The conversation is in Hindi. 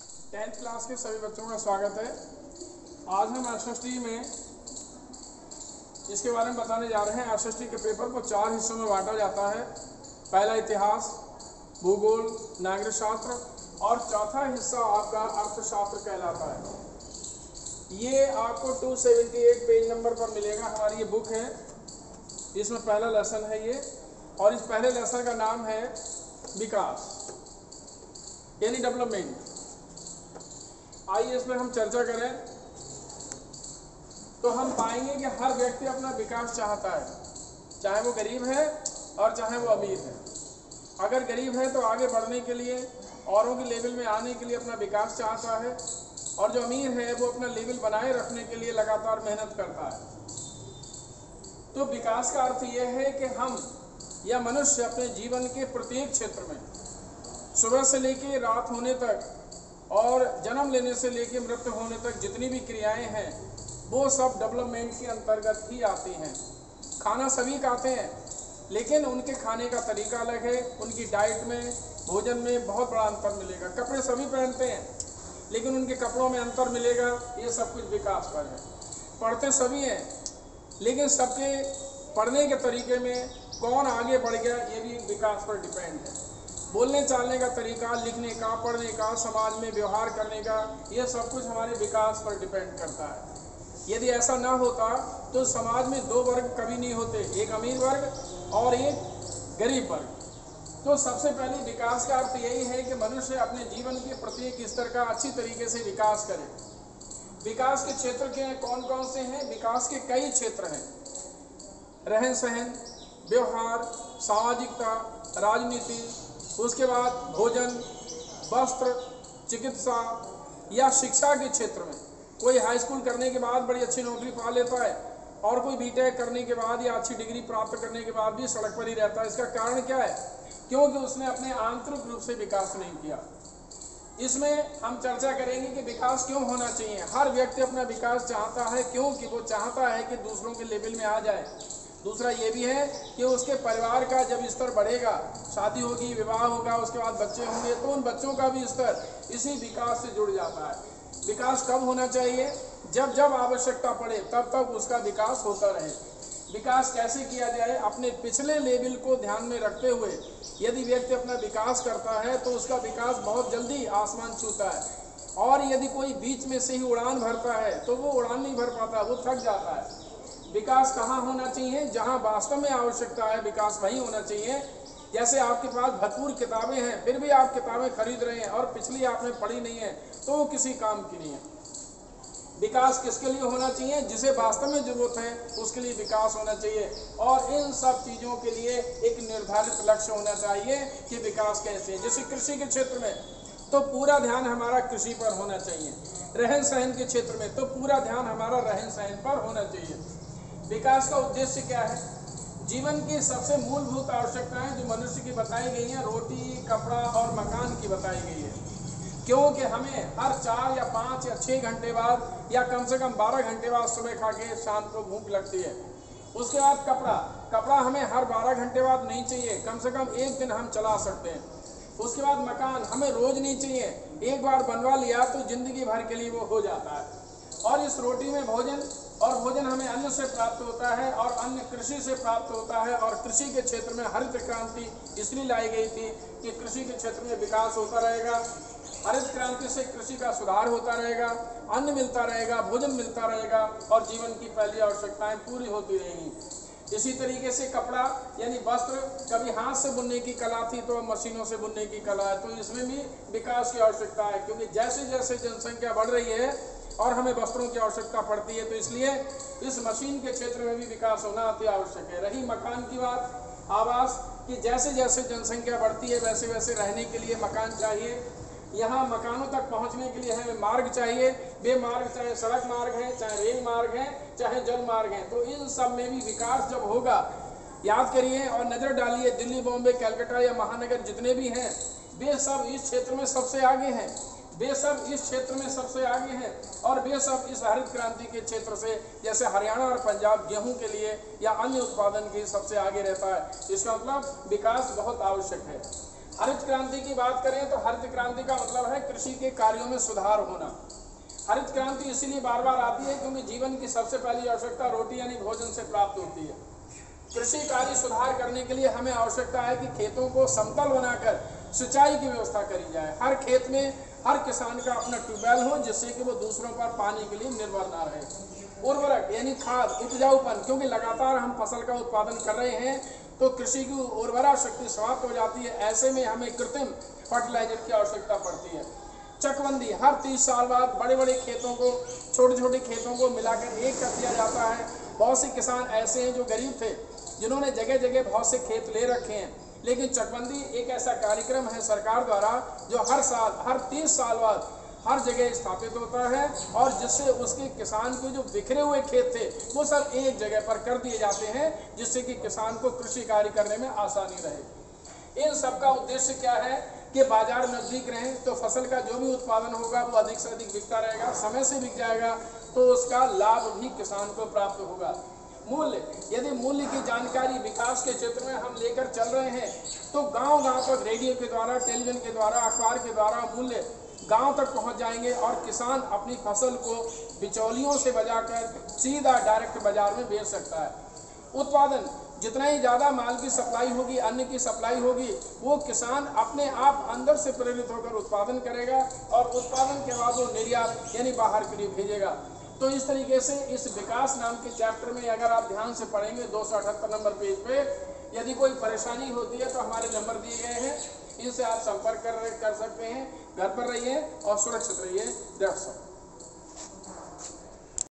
टेंथ क्लास के सभी बच्चों का स्वागत है। आज हम एस में इसके बारे में बताने जा रहे हैं। एस के पेपर को चार हिस्सों में बांटा जाता है। पहला इतिहास, भूगोल नागरिक शास्त्र और चौथा हिस्सा आपका अर्थशास्त्र कहलाता है। ये आपको 278 पेज नंबर पर मिलेगा। हमारी ये बुक है। इसमें पहला लेसन है ये और इस पहले लेसन का नाम है विकास, यानी डेवलपमेंट आइए इसमें हम चर्चा करें। तो हम पाएँगे कि हर व्यक्ति अपना विकास चाहता है। चाहे वो गरीब है और चाहे वो अमीर है। अगर गरीब है तो आगे बढ़ने के लिए, औरों के लेवल में आने के लिए अपना विकास चाहता है और जो अमीर है वो अपना लेवल बनाए रखने के लिए लगातार मेहनत करता है। तो विकास का अर्थ यह है कि हम या मनुष्य अपने जीवन के प्रत्येक क्षेत्र में सुबह से लेकर रात होने तक और जन्म लेने से लेकर मृत्यु होने तक जितनी भी क्रियाएँ हैं, वो सब डेवलपमेंट के अंतर्गत ही आती हैं। खाना सभी खाते हैं, लेकिन उनके खाने का तरीका अलग है, उनकी डाइट में, भोजन में बहुत बड़ा अंतर मिलेगा। कपड़े सभी पहनते हैं, लेकिन उनके कपड़ों में अंतर मिलेगा, ये सब कुछ विकास पर है। पढ़ते सभी हैं, लेकिन सबके पढ़ने के तरीके में कौन आगे बढ़ गया, ये भी विकास पर डिपेंड है। बोलने चालने का तरीका, लिखने का, पढ़ने का, समाज में व्यवहार करने का, ये सब कुछ हमारे विकास पर डिपेंड करता है। यदि ऐसा ना होता तो समाज में दो वर्ग कभी नहीं होते, एक अमीर वर्ग और एक गरीब वर्ग। तो सबसे पहले विकास का अर्थ यही है कि मनुष्य अपने जीवन के प्रत्येक स्तर का अच्छी तरीके से विकास करे। विकास के क्षेत्र के कौन कौन से हैं? विकास के कई क्षेत्र हैं। रहन सहन व्यवहार, सामाजिकता, राजनीति उसके बाद भोजन, वस्त्र, चिकित्सा या शिक्षा के क्षेत्र में। कोई हाई स्कूल करने के बाद बड़ी अच्छी नौकरी पा लेता है और कोई बीटेक करने के बाद या अच्छी डिग्री प्राप्त करने के बाद भी सड़क पर ही रहता है। इसका कारण क्या है? क्योंकि उसने अपने आंतरिक रूप से विकास नहीं किया। इसमें हम चर्चा करेंगे कि विकास क्यों होना चाहिए। हर व्यक्ति अपना विकास चाहता है क्योंकि वो चाहता है कि दूसरों के लेवल में आ जाए। दूसरा ये भी है कि उसके परिवार का जब स्तर बढ़ेगा, शादी होगी, विवाह होगा, उसके बाद बच्चे होंगे तो उन बच्चों का भी स्तर इसी विकास से जुड़ जाता है। विकास कब होना चाहिए? जब जब आवश्यकता पड़े, तब तक उसका विकास होता रहे। विकास कैसे किया जाए? अपने पिछले लेवल को ध्यान में रखते हुए। यदि व्यक्ति अपना विकास करता है तो उसका विकास बहुत जल्दी आसमान छूता है। और यदि कोई बीच में से ही उड़ान भरता है तो वो उड़ान नहीं भर पाता, वो थक जाता है। विकास कहाँ होना चाहिए? जहाँ वास्तव में आवश्यकता है, विकास वहीं होना चाहिए। जैसे आपके पास भरपूर किताबें हैं, फिर भी आप किताबें खरीद रहे हैं और पिछली आपने पढ़ी नहीं है तो वो किसी काम की नहीं है। विकास किसके लिए होना चाहिए? जिसे वास्तव में ज़रूरत है, उसके लिए विकास होना चाहिए। और इन सब चीज़ों के लिए एक निर्धारित लक्ष्य होना चाहिए कि विकास कैसे जैसे कृषि के क्षेत्र में तो पूरा ध्यान हमारा कृषि पर होना चाहिए। रहन सहन के क्षेत्र में तो पूरा ध्यान हमारा रहन सहन पर होना चाहिए। विकास का उद्देश्य क्या है? जीवन की सबसे मूलभूत आवश्यकताएँ जो मनुष्य की बताई गई हैं, रोटी, कपड़ा और मकान की बताई गई है। क्योंकि हमें हर चार या पाँच या छः घंटे बाद या कम से कम बारह घंटे बाद सुबह खा के शाम को भूख लगती है। उसके बाद कपड़ा। कपड़ा हमें हर बारह घंटे बाद नहीं चाहिए, कम से कम एक दिन हम चला सकते हैं। उसके बाद मकान। हमें रोज नहीं चाहिए। एक बार बनवा लिया तो ज़िंदगी भर के लिए वो हो जाता है। और इस रोटी में भोजन और भोजन हमें अन्न से प्राप्त होता है और अन्न कृषि से प्राप्त होता है और कृषि के क्षेत्र में हरित क्रांति इसलिए लाई गई थी कि कृषि के क्षेत्र में विकास होता रहेगा। हरित क्रांति से कृषि का सुधार होता रहेगा, अन्न मिलता रहेगा, भोजन मिलता रहेगा और जीवन की पहली आवश्यकताएँ पूरी होती रहेंगी। इसी तरीके से कपड़ा, यानी वस्त्र, कभी हाथ से बुनने की कला थी तो मशीनों से बुनने की कला है। तो इसमें भी विकास की आवश्यकता है, क्योंकि जैसे जैसे जनसंख्या बढ़ रही है और हमें वस्त्रों की आवश्यकता पड़ती है तो इसलिए इस मशीन के क्षेत्र में भी विकास होना अति आवश्यक है। रही मकान की बात, आवास, कि जैसे जैसे जनसंख्या बढ़ती है, वैसे वैसे रहने के लिए मकान चाहिए। यहाँ मकानों तक पहुँचने के लिए हमें मार्ग चाहिए। वे मार्ग चाहे सड़क मार्ग है, चाहे रेल मार्ग है, चाहे जल मार्ग है। तो इन सब में भी विकास जब होगा, याद करिए और नज़र डालिए दिल्ली, बॉम्बे कैलकाटा या महानगर जितने भी हैं, वे सब इस क्षेत्र में सबसे आगे हैं। वे सब इस क्षेत्र में सबसे आगे हैं और वे सब इस हरित क्रांति के क्षेत्र से, जैसे हरियाणा और पंजाब गेहूँ के लिए या अन्य उत्पादन के सबसे आगे रहता है। इसका मतलब विकास बहुत आवश्यक है। हरित क्रांति की बात करें तो हरित क्रांति का मतलब है कृषि के कार्यों में सुधार होना। हरित क्रांति इसीलिए बार बार आती है क्योंकि जीवन की सबसे पहली आवश्यकता रोटी यानी भोजन से प्राप्त होती है। कृषि कार्य सुधार करने के लिए हमें आवश्यकता है कि खेतों को समतल बनाकर सिंचाई की व्यवस्था करी जाए। हर खेत में हर किसान का अपना ट्यूबवेल हो, जिससे कि वो दूसरों पर पानी के लिए निर्भर ना रहे। उर्वरक यानी खाद, उपजाऊपन, क्योंकि लगातार हम फ़सल का उत्पादन कर रहे हैं तो कृषि की उर्वरा शक्ति समाप्त हो जाती है, ऐसे में हमें कृत्रिम फर्टिलाइज़र की आवश्यकता पड़ती है। चकबंदी, हर तीस साल बाद बड़े बड़े खेतों को छोटे छोटे खेतों को मिलाकर एक कर दिया जाता है। बहुत से किसान ऐसे हैं जो गरीब थे, जिन्होंने जगह जगह बहुत से खेत ले रखे हैं। लेकिन चकबंदी एक ऐसा कार्यक्रम है सरकार द्वारा जो हर साल, हर तीस साल बाद हर जगह स्थापित होता है और जिससे उसके किसान के जो बिखरे हुए खेत थे, वो सब एक जगह पर कर दिए जाते हैं, जिससे कि किसान को कृषि कार्य करने में आसानी रहे। इन सब का उद्देश्य क्या है कि बाज़ार नज़दीक रहे तो फ़सल का जो भी उत्पादन होगा, वो अधिक से अधिक बिकता रहेगा, समय से बिक जाएगा तो उसका लाभ भी किसान को प्राप्त होगा। मूल्य, यदि मूल्य की जानकारी विकास के क्षेत्र में हम लेकर चल रहे हैं तो गाँव गाँव तक रेडियो के द्वारा, टेलीविज़न के द्वारा, अखबार के द्वारा मूल्य गाँव तक पहुँच जाएँगे और किसान अपनी फ़सल को बिचौलियों से बजाकर सीधा डायरेक्ट बाज़ार में बेच सकता है। उत्पादन, जितना ही ज़्यादा माल की सप्लाई होगी अन्न की सप्लाई होगी, वो किसान अपने आप अंदर से प्रेरित होकर उत्पादन करेगा और उत्पादन के बाद वो निर्यात, यानी बाहर के लिए भेजेगा। तो इस तरीके से इस विकास नाम के चैप्टर में अगर आप ध्यान से पढ़ेंगे, दो सौ अठहत्तर नंबर पेज पे, यदि कोई परेशानी होती है तो हमारे नंबर दिए गए हैं। इनसे आप संपर्क कर कर सकते हैं, घर पर रहिए और सुरक्षित रहिए। That's all